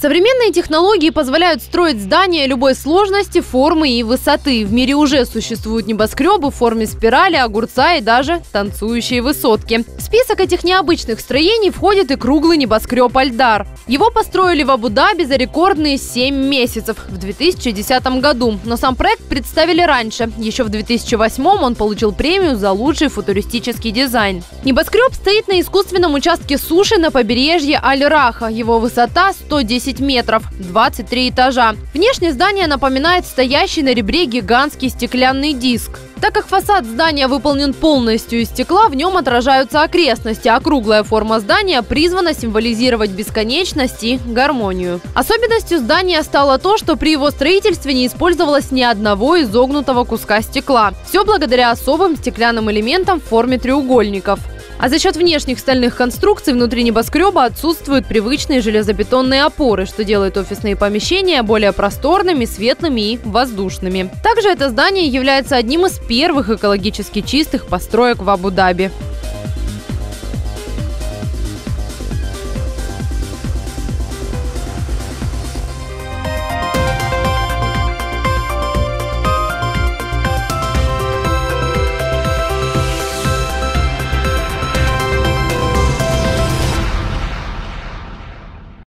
Современные технологии позволяют строить здания любой сложности, формы и высоты. В мире уже существуют небоскребы в форме спирали, огурца и даже танцующие высотки. В список этих необычных строений входит и круглый небоскреб «Альдар». Его построили в Абу-Даби за рекордные 7 месяцев в 2010 году. Но сам проект представили раньше. Еще в 2008 он получил премию за лучший футуристический дизайн. Небоскреб стоит на искусственном участке суши на побережье Аль-Раха. Его высота 110 10 метров, 23 этажа. Внешне здание напоминает стоящий на ребре гигантский стеклянный диск. Так как фасад здания выполнен полностью из стекла, в нем отражаются окрестности, а круглая форма здания призвана символизировать бесконечность и гармонию. Особенностью здания стало то, что при его строительстве не использовалось ни одного изогнутого куска стекла. Все благодаря особым стеклянным элементам в форме треугольников. А за счет внешних стальных конструкций внутри небоскреба отсутствуют привычные железобетонные опоры, что делает офисные помещения более просторными, светлыми и воздушными. Также это здание является одним из первых экологически чистых построек в Абу-Даби.